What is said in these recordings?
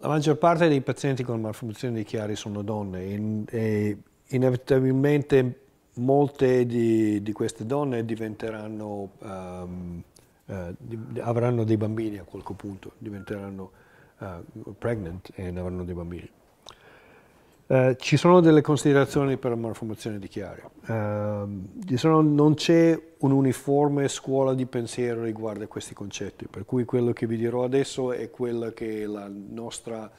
la maggior parte dei pazienti con malformazioni di chiari sono donne e, inevitabilmente molte di, di, queste donne diventeranno, um, uh, di, avranno dei bambini a quel punto, diventeranno uh, pregnant e avranno dei bambini. Uh, ci sono delle considerazioni per la malformazione di chiari. Sono, non c'è un'uniforme scuola di pensiero riguardo a questi concetti, per cui quello che vi dirò adesso è quella che è la nostra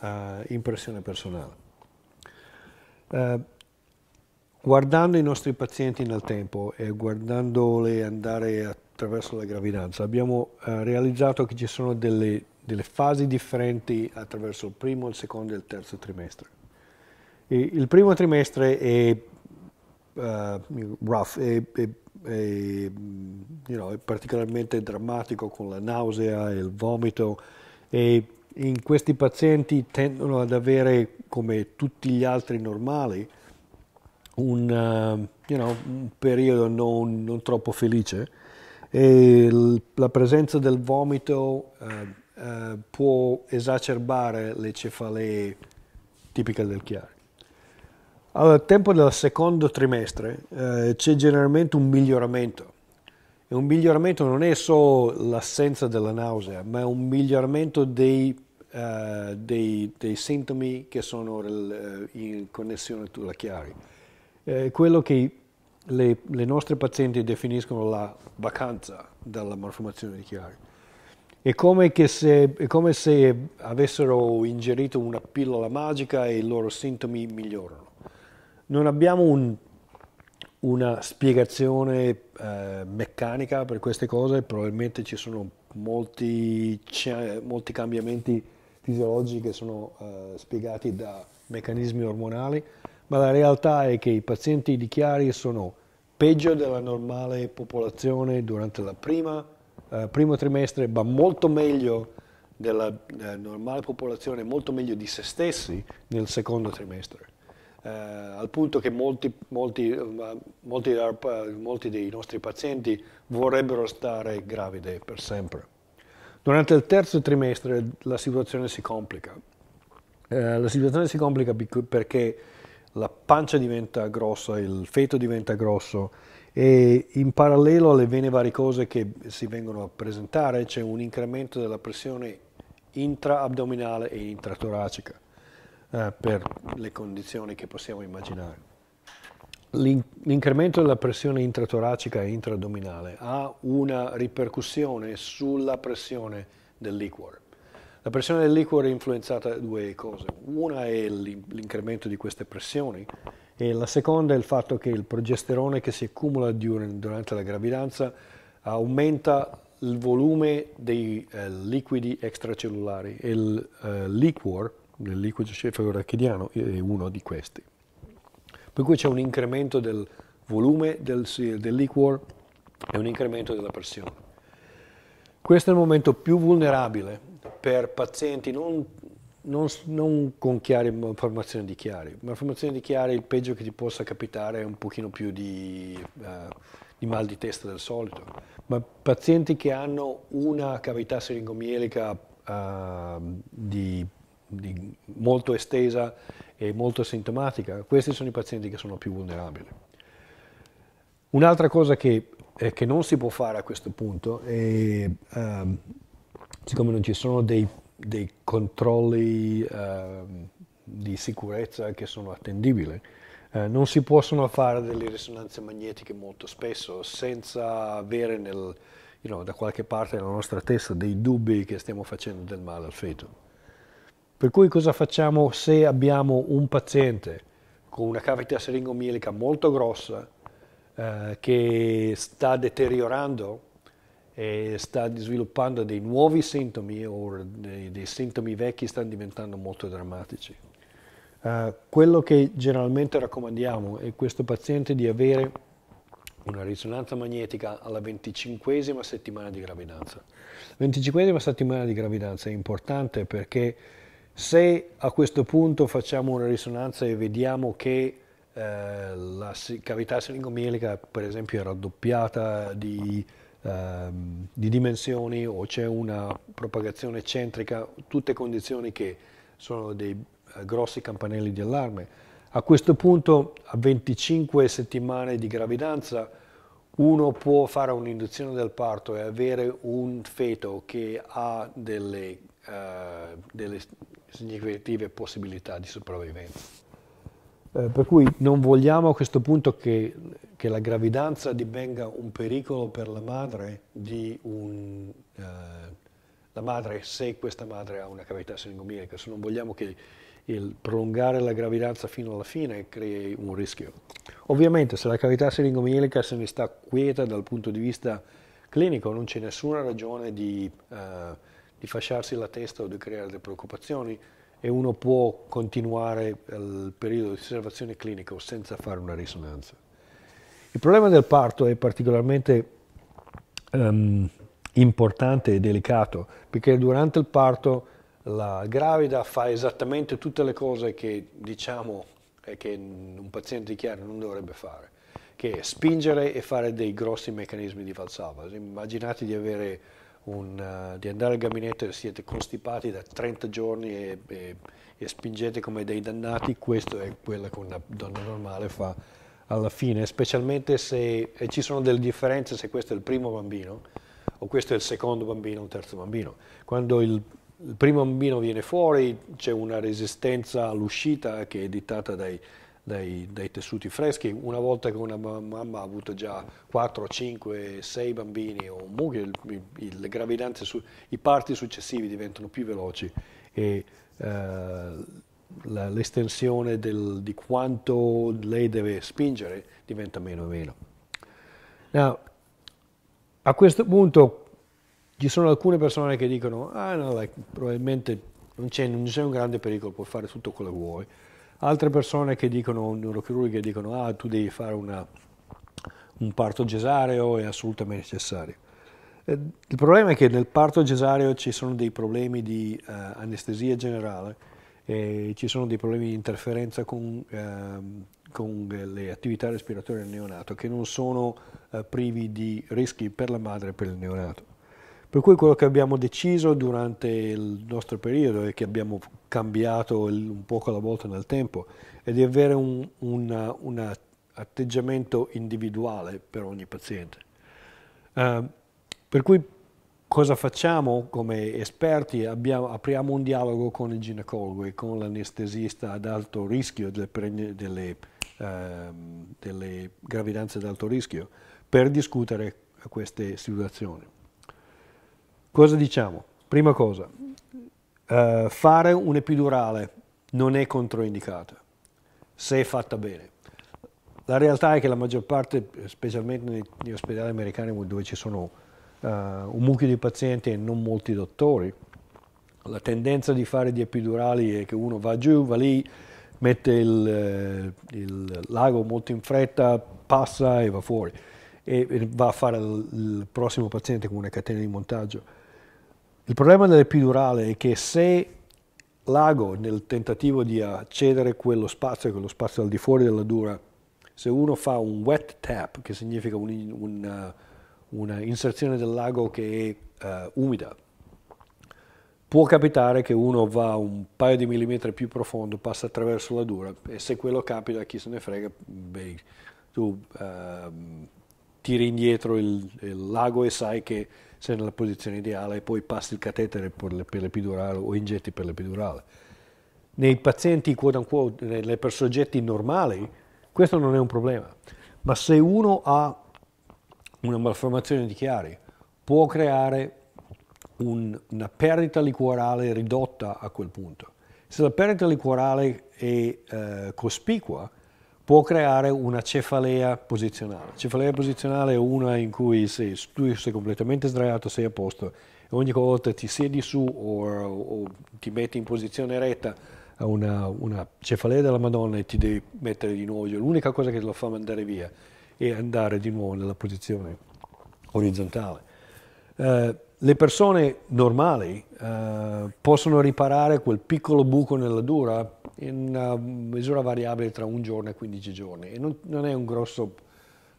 uh, impressione personale. guardando i nostri pazienti nel tempo e guardandoli andare attraverso la gravidanza, abbiamo realizzato che ci sono delle, delle fasi differenti attraverso il primo, il secondo e il terzo trimestre. Il primo trimestre è uh, rough, è, è, è, you know, è, particolarmente drammatico con la nausea e il vomito e in questi pazienti tendono ad avere, come tutti gli altri normali, un, uh, you know, un periodo non, non, troppo felice e la presenza del vomito uh, può esacerbare le cefalee tipiche del chiaro. Al tempo del secondo trimestre eh, c'è generalmente un miglioramento. E un miglioramento non è solo l'assenza della nausea, ma è un miglioramento dei, uh, dei, dei sintomi che sono uh, in connessione con la chiari. Eh, quello che le, le, nostre pazienti definiscono la vacanza dalla malformazione di chiari. È come, se, è come se avessero ingerito una pillola magica e i loro sintomi migliorano non abbiamo un, una spiegazione eh, meccanica per queste cose, probabilmente ci sono molti, molti cambiamenti fisiologici che sono eh, spiegati da meccanismi ormonali, ma la realtà è che i pazienti di chiari sono peggio della normale popolazione durante il eh, primo trimestre, ma molto meglio della eh, normale popolazione, molto meglio di se stessi nel secondo trimestre eh, al punto che molti, molti, molti, molti, dei nostri pazienti vorrebbero stare gravide per sempre. Durante il terzo trimestre la situazione si complica. Eh, la situazione si complica perché la pancia diventa grossa, il feto diventa grosso e in parallelo alle vene varicose che si vengono a presentare c'è un incremento della pressione intraabdominale e intratoracica eh, per le condizioni che possiamo immaginare. L'incremento della pressione intratoracica e intradominale ha una ripercussione sulla pressione del liquore. La pressione del liquore è influenzata da due cose. Una è l'incremento di queste pressioni e la seconda è il fatto che il progesterone che si accumula durante la gravidanza aumenta il volume dei eh, liquidi extracellulari e il eh, liquor nel liquido cefalorachidiano è uno di questi. Per cui c'è un incremento del volume del, del liquor e un incremento della pressione. Questo è il momento più vulnerabile per pazienti non, non, non con chiari malformazioni di chiari. Malformazioni di chiari, il peggio che ti possa capitare è un pochino più di, uh, di mal di testa del solito, ma pazienti che hanno una cavità seringomielica uh, di di, molto estesa e molto sintomatica, questi sono i pazienti che sono più vulnerabili. Un'altra cosa che, eh, che, non si può fare a questo punto è, um, siccome non ci sono dei, dei controlli uh, di sicurezza che sono attendibili, uh, non si possono fare delle risonanze magnetiche molto spesso senza avere nel, you know, da qualche parte nella nostra testa dei dubbi che stiamo facendo del male al feto. Per cui cosa facciamo se abbiamo un paziente con una cavità seringomielica molto grossa eh, che sta deteriorando e sta sviluppando dei nuovi sintomi o dei, dei sintomi vecchi stanno diventando molto drammatici. Uh, quello che generalmente raccomandiamo è questo paziente di avere una risonanza magnetica alla 25esima settimana di gravidanza. La 25esima settimana di gravidanza è importante perché se a questo punto facciamo una risonanza e vediamo che eh, la cavità seringomielica, per esempio, è raddoppiata di, ehm, di dimensioni o c'è una propagazione eccentrica, tutte condizioni che sono dei eh, grossi campanelli di allarme. A questo punto, a 25 settimane di gravidanza, uno può fare un'induzione del parto e avere un feto che ha delle, uh, delle significative possibilità di sopravvivenza. Eh, per cui non vogliamo a questo punto che, che, la gravidanza divenga un pericolo per la madre, un, uh, la madre se questa madre ha una cavità seringomilica, se non vogliamo che il prolungare la gravidanza fino alla fine crei un rischio. Ovviamente se la cavità seringomilica se ne sta quieta dal punto di vista clinico non c'è nessuna ragione di, uh, di fasciarsi la testa o di creare delle preoccupazioni e uno può continuare il periodo di osservazione clinico senza fare una risonanza. Il problema del parto è particolarmente um, importante e delicato perché durante il parto la gravida fa esattamente tutte le cose che diciamo che un paziente dichiara non dovrebbe fare, che è spingere e fare dei grossi meccanismi di valsalva. Immaginate di, un, uh, di andare al gabinetto e siete costipati da 30 giorni e, e, e, spingete come dei dannati, questo è quello che una donna normale fa alla fine, specialmente se ci sono delle differenze se questo è il primo bambino o questo è il secondo bambino o il terzo bambino. Quando il il primo bambino viene fuori, c'è una resistenza all'uscita che è dettata dai, dai, dai, tessuti freschi. Una volta che una mamma ha avuto già 4, 5, 6 bambini o un mucchio, le gravidanze, i parti successivi diventano più veloci e eh, l'estensione di quanto lei deve spingere diventa meno e meno. Now, a questo punto ci sono alcune persone che dicono, ah no, like, probabilmente non c'è, un grande pericolo, puoi fare tutto quello che vuoi. Altre persone che dicono, neurochirurghi dicono, ah tu devi fare una, un parto cesareo, è assolutamente necessario. Eh, il problema è che nel parto cesareo ci sono dei problemi di uh, anestesia generale e ci sono dei problemi di interferenza con, uh, con le attività respiratorie del neonato che non sono uh, privi di rischi per la madre e per il neonato. Per cui quello che abbiamo deciso durante il nostro periodo e che abbiamo cambiato un poco alla volta nel tempo è di avere un, una, un atteggiamento individuale per ogni paziente. Uh, per cui cosa facciamo come esperti? Abbiamo, apriamo un dialogo con il ginecologo e con l'anestesista ad alto rischio delle, delle, uh, delle gravidanze ad alto rischio per discutere queste situazioni. Cosa diciamo? Prima cosa, uh, fare un'epidurale non è controindicata se è fatta bene. La realtà è che la maggior parte, specialmente negli ospedali americani dove ci sono uh, un mucchio di pazienti e non molti dottori, la tendenza di fare di epidurali è che uno va giù, va lì, mette il, eh, il lago molto in fretta, passa e va fuori e va a fare il prossimo paziente con una catena di montaggio. Il problema dell'epidurale è che se l'ago nel tentativo di accedere quello spazio, quello spazio al di fuori della dura, se uno fa un wet tap, che significa un, una, una, inserzione del lago che è uh, umida, può capitare che uno va un paio di millimetri più profondo, passa attraverso la dura e se quello capita, chi se ne frega, beh, tu uh, tiri indietro il, il lago e sai che sei nella posizione ideale e poi passi il catetere per, l'epidurale o ingetti per l'epidurale. Nei pazienti, quote unquote, per soggetti normali, questo non è un problema. Ma se uno ha una malformazione di chiari, può creare un, una perdita liquorale ridotta a quel punto. Se la perdita liquorale è eh, cospicua, può creare una cefalea posizionale. Cefalea posizionale è una in cui se tu sei completamente sdraiato, sei a posto, e ogni volta ti siedi su o, o ti metti in posizione retta a una, una, cefalea della Madonna e ti devi mettere di nuovo giù. L'unica cosa che lo fa andare via è andare di nuovo nella posizione orizzontale. Uh, le persone normali uh, possono riparare quel piccolo buco nella dura in una misura variabile tra un giorno e 15 giorni e non, non è un grosso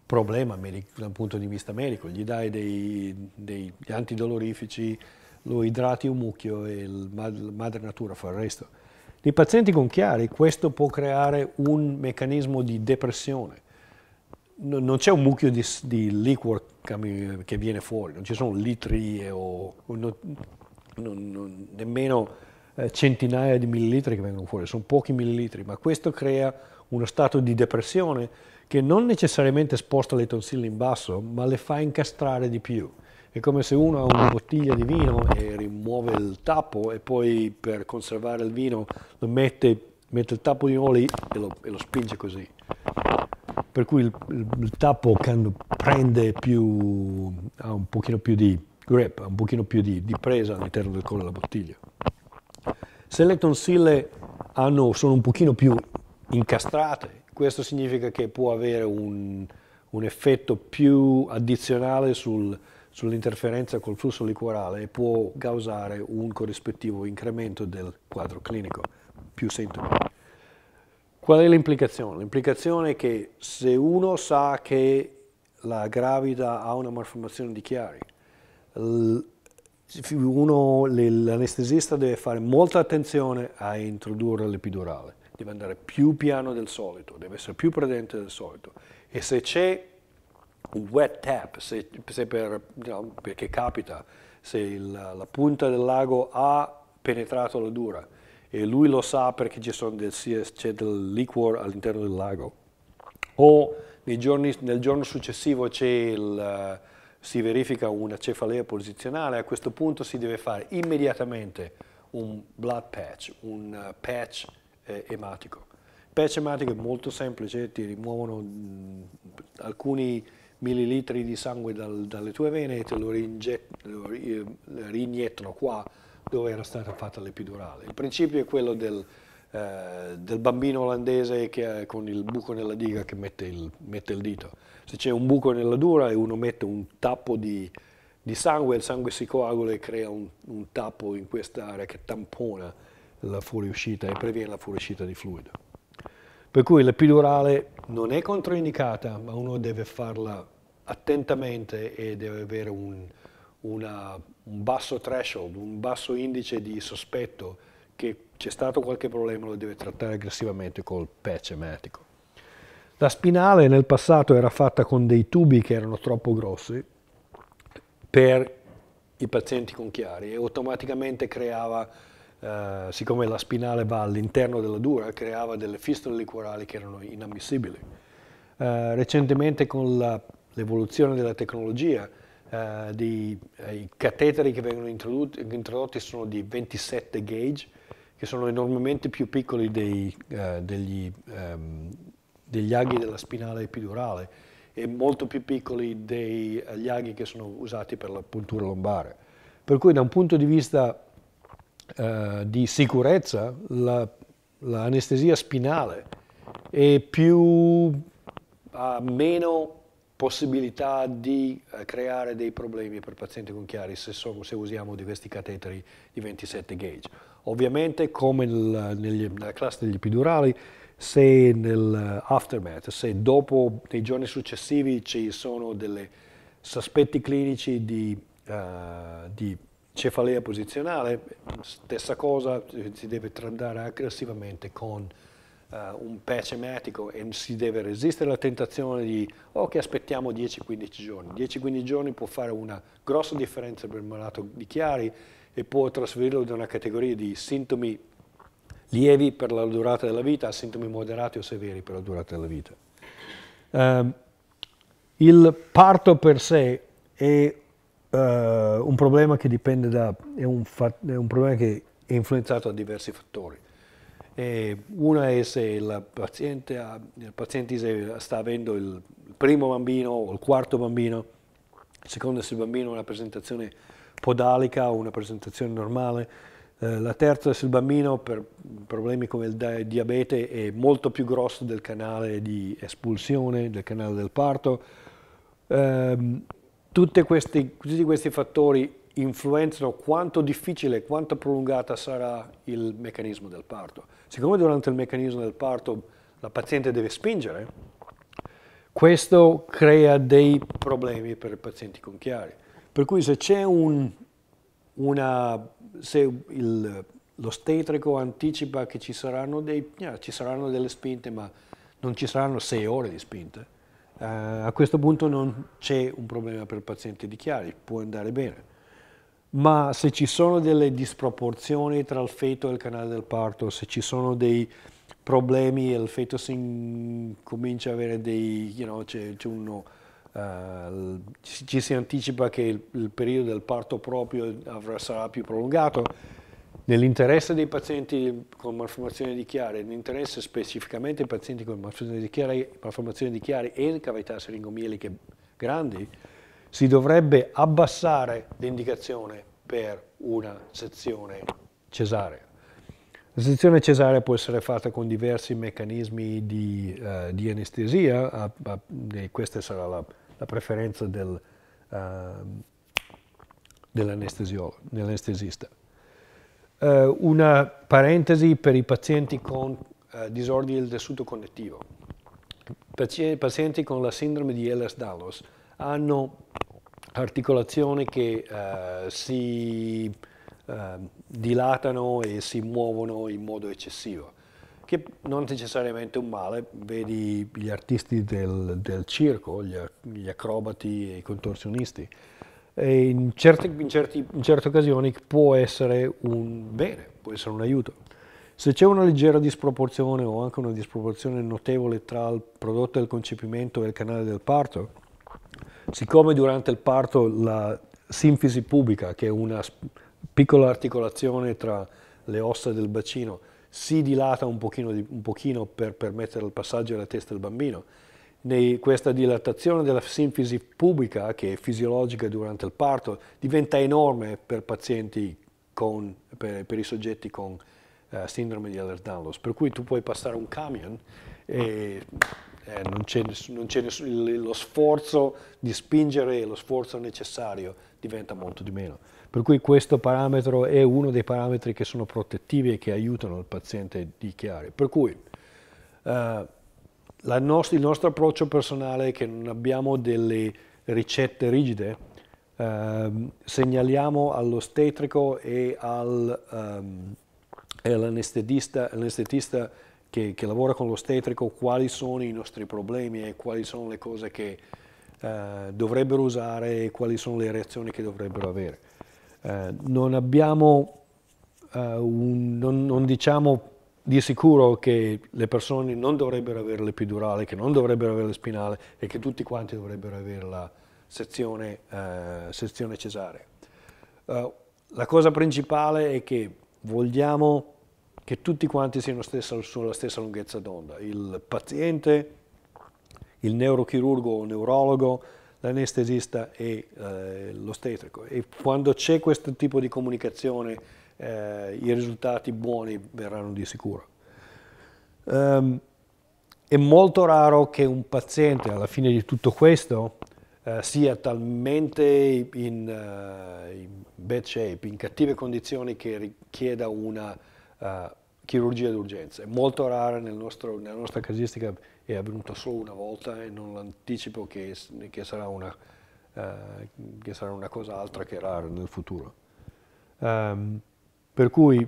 problema dal punto di vista medico, gli dai dei, dei antidolorifici, lo idrati un mucchio e la madre natura fa il resto. Nei pazienti con chiari questo può creare un meccanismo di depressione. Non c'è un mucchio di, di liquor che viene fuori, non ci sono litri o, o non, non, nemmeno eh, centinaia di millilitri che vengono fuori, sono pochi millilitri, ma questo crea uno stato di depressione che non necessariamente sposta le tonsille in basso, ma le fa incastrare di più. È come se uno ha una bottiglia di vino e rimuove il tappo e poi per conservare il vino lo mette, mette il tappo di nuovo lì e lo, e lo spinge così. Per cui il, il, il, tappo prende più, ha un pochino più di grip, ha un pochino più di, di presa all'interno del collo della bottiglia. Se le tonsille hanno, sono un pochino più incastrate, questo significa che può avere un, un effetto più addizionale sul, sull'interferenza col flusso liquorale e può causare un corrispettivo incremento del quadro clinico, più sintomi. Qual è l'implicazione? L'implicazione è che se uno sa che la gravida ha una malformazione di chiari, l'anestesista deve fare molta attenzione a introdurre l'epidurale deve andare più piano del solito, deve essere più prudente del solito. E se c'è un wet tap, se, se per, no, perché capita, se il, la punta del lago ha penetrato la dura e lui lo sa perché del, c'è del liquor all'interno del lago, o giorni, nel giorno successivo il, si verifica una cefalea posizionale, a questo punto si deve fare immediatamente un blood patch, un patch eh, ematico. Patch ematico è molto semplice, ti rimuovono mh, alcuni millilitri di sangue dal, dalle tue vene e te lo, lo riniettano qua dove era stata fatta l'epidurale. Il principio è quello del, eh, del bambino olandese che, con il buco nella diga che mette il, mette il dito. Se c'è un buco nella dura e uno mette un tappo di, di sangue, il sangue si coagula e crea un, un tappo in quest'area che tampona la fuoriuscita e previene la fuoriuscita di fluido. Per cui l'epidurale non è controindicata, ma uno deve farla attentamente e deve avere un, una, un basso threshold, un basso indice di sospetto che c'è stato qualche problema, lo deve trattare aggressivamente col patch ematico. La spinale nel passato era fatta con dei tubi che erano troppo grossi per i pazienti con chiari e automaticamente creava eh, siccome la spinale va all'interno della dura, creava delle fistole liquorali che erano inammissibili. Eh, recentemente con l'evoluzione della tecnologia, eh, di, eh, i cateteri che vengono introdotti, sono di 27 gauge, che sono enormemente più piccoli dei, eh, degli, ehm, degli aghi della spinale epidurale e molto più piccoli degli aghi che sono usati per la puntura lombare. Per cui da un punto di vista eh, di sicurezza, l'anestesia la spinale è più, ha meno possibilità di uh, creare dei problemi per pazienti con chiari se, sono, se, usiamo di questi cateteri di 27 gauge. Ovviamente, come nel, negli, nella classe degli epidurali, se nell'aftermath, se dopo, nei giorni successivi ci sono dei sospetti clinici di, uh, di cefalea posizionale, stessa cosa, si deve trattare aggressivamente con uh, un patch emetico e si deve resistere alla tentazione di che aspettiamo 10-15 giorni. 10-15 giorni può fare una grossa differenza per il malato di chiari e può trasferirlo da una categoria di sintomi lievi per la durata della vita a sintomi moderati o severi per la durata della vita. Um, il parto per sé è uh, un problema che dipende da, è un, è un, problema che è influenzato da diversi fattori. E una è se il paziente, ha, il paziente sta avendo il primo bambino o il quarto bambino, il secondo se il bambino ha una presentazione podalica o una presentazione normale, eh, la terza se il bambino per problemi come il diabete è molto più grosso del canale di espulsione, del canale del parto. Eh, questi, tutti questi fattori influenzano quanto difficile, quanto prolungata sarà il meccanismo del parto. Siccome durante il meccanismo del parto la paziente deve spingere, questo crea dei problemi per i pazienti con chiari. Per cui se c'è un, una, se il, l'ostetrico anticipa che ci saranno, dei, yeah, ci saranno, delle spinte, ma non ci saranno sei ore di spinte, uh, a questo punto non c'è un problema per il paziente di chiari, può andare bene. Ma se ci sono delle disproporzioni tra il feto e il canale del parto, se ci sono dei problemi e il feto si comincia a avere dei, you know, c'è, c'è uno, uh, ci si anticipa che il, il, periodo del parto proprio avrà, sarà più prolungato, nell'interesse dei pazienti con malformazioni di chiari, nell'interesse specificamente dei pazienti con malformazioni di chiari, malformazioni di chiari e cavità seringomieliche grandi, si dovrebbe abbassare l'indicazione per una sezione cesarea. La sezione cesarea può essere fatta con diversi meccanismi di, uh, di anestesia, a, a, e questa sarà la, la preferenza del, uh, dell'anestesista. Uh, una parentesi per i pazienti con disordini del tessuto connettivo. I pazienti con la sindrome di Ehlers-Danlos hanno articolazioni che si Ehm, dilatano e si muovono in modo eccessivo, che non necessariamente un male, vedi gli artisti del, del circo, gli, gli, acrobati e i contorsionisti, e in, certe, in, certi, in certe occasioni può essere un bene, può essere un aiuto. Se c'è una leggera disproporzione o anche una disproporzione notevole tra il prodotto del concepimento e il canale del parto, siccome durante il parto la sinfisi pubblica, che è una piccola articolazione tra le ossa del bacino si dilata un pochino, un pochino per permettere il passaggio alla testa del bambino. Nei, questa dilatazione della sinfisi pubica, che è fisiologica durante il parto, diventa enorme per con, per, per i soggetti con uh, sindrome di Ehlers-Danlos, per cui tu puoi passare un camion e eh, non c'è, non c'è lo sforzo di spingere lo sforzo necessario diventa molto di meno. Per cui questo parametro è uno dei parametri che sono protettivi e che aiutano il paziente di chiari. Per cui eh, nost il nostro approccio personale è che non abbiamo delle ricette rigide, eh, segnaliamo all'ostetrico e, al, um, e all'anestetista che, che, lavora con l'ostetrico quali sono i nostri problemi e quali sono le cose che eh, dovrebbero usare e quali sono le reazioni che dovrebbero avere. Eh, non abbiamo, uh, un, non, non, diciamo di sicuro che le persone non dovrebbero avere l'epidurale, che non dovrebbero avere la spinale e che tutti quanti dovrebbero avere la sezione, uh, sezione cesarea. la cosa principale è che vogliamo che tutti quanti siano stessa, sulla stessa lunghezza d'onda, il paziente, il neurochirurgo o neurologo, l'anestesista e eh, l'ostetrico. E quando c'è questo tipo di comunicazione eh, i risultati buoni verranno di sicuro. Um, è molto raro che un paziente alla fine di tutto questo uh, sia talmente in, uh, in, bad shape, in cattive condizioni che richieda una uh, chirurgia d'urgenza. È molto rara nel nostro, nella nostra casistica è avvenuto solo una volta e non anticipo che, che, sarà, una, uh, che sarà una cosa altra che rara nel futuro. Um, per cui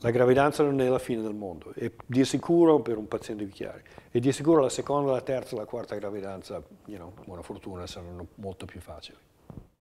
la gravidanza non è la fine del mondo, e di sicuro per un paziente di chiari, e di sicuro la seconda, la terza la quarta gravidanza, you know, buona fortuna, saranno molto più facili.